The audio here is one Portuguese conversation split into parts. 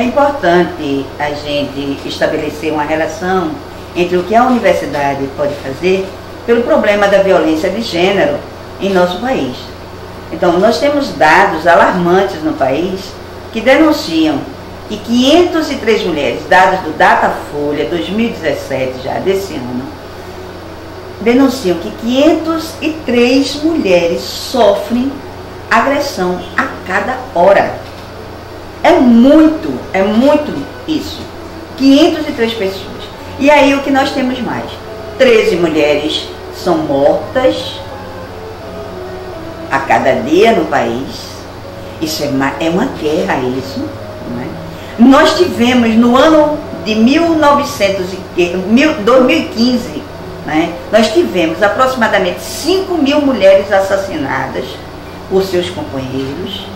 É importante a gente estabelecer uma relação entre o que a universidade pode fazer pelo problema da violência de gênero em nosso país. Então, nós temos dados alarmantes no país que denunciam que 503 mulheres, dados do Datafolha 2017, já desse ano, denunciam que 503 mulheres sofrem agressão a cada hora. É muito, é muito isso. 503 pessoas. E aí o que nós temos mais? 13 mulheres são mortas a cada dia no país. Isso é uma, é uma guerra, isso. É? Nós tivemos no ano de 1900, 2015, né, nós tivemos aproximadamente 5 mil mulheres assassinadas por seus companheiros,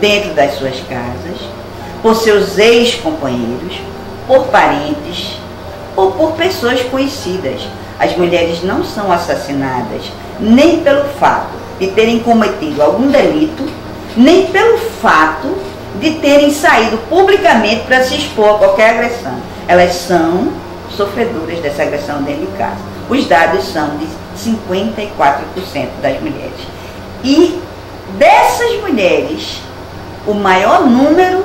dentro das suas casas, por seus ex-companheiros, por parentes ou por pessoas conhecidas. As mulheres não são assassinadas nem pelo fato de terem cometido algum delito, nem pelo fato de terem saído publicamente para se expor a qualquer agressão. Elas são sofredoras dessa agressão dentro de casa. Os dados são de 54% das mulheres. E dessas mulheres, o maior número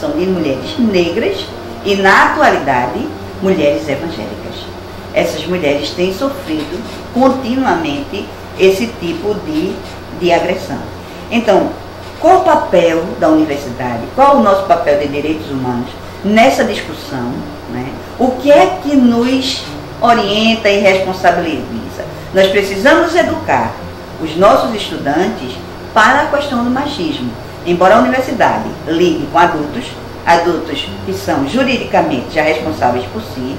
são de mulheres negras e, na atualidade, mulheres evangélicas. Essas mulheres têm sofrido continuamente esse tipo de, de agressão. Então, qual o papel da universidade? Qual o nosso papel de direitos humanos nessa discussão? Né? O que é que nos orienta e responsabiliza? Nós precisamos educar os nossos estudantes para a questão do machismo. Embora a universidade lide com adultos, adultos que são juridicamente já responsáveis por si,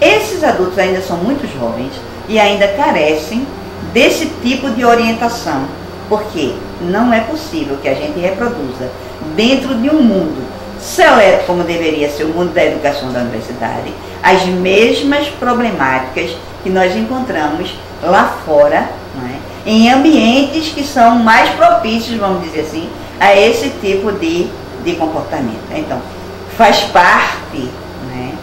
esses adultos ainda são muito jovens e ainda carecem desse tipo de orientação, porque não é possível que a gente reproduza dentro de um mundo seleto como deveria ser o mundo da educação da universidade, as mesmas problemáticas que nós encontramos lá fora, é? em ambientes que são mais propícios, vamos dizer assim, a esse tipo de, de comportamento. Então, faz parte né,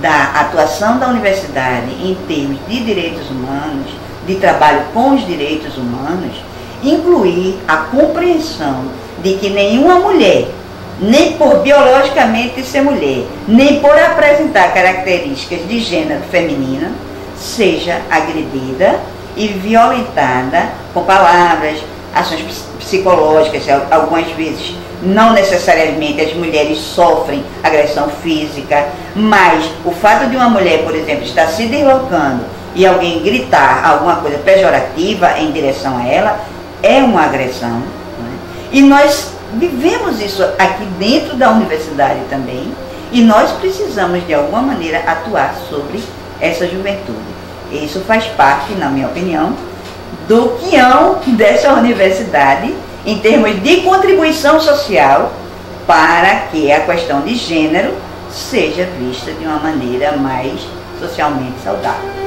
da atuação da universidade em termos de direitos humanos, de trabalho com os direitos humanos, incluir a compreensão de que nenhuma mulher, nem por biologicamente ser mulher, nem por apresentar características de gênero feminino, seja agredida e violentada com palavras, ações psicológicas, algumas vezes não necessariamente as mulheres sofrem agressão física, mas o fato de uma mulher, por exemplo, estar se deslocando e alguém gritar alguma coisa pejorativa em direção a ela, é uma agressão. Né? E nós vivemos isso aqui dentro da universidade também, e nós precisamos de alguma maneira atuar sobre essa juventude. Isso faz parte, na minha opinião, do quião dessa universidade em termos de contribuição social para que a questão de gênero seja vista de uma maneira mais socialmente saudável.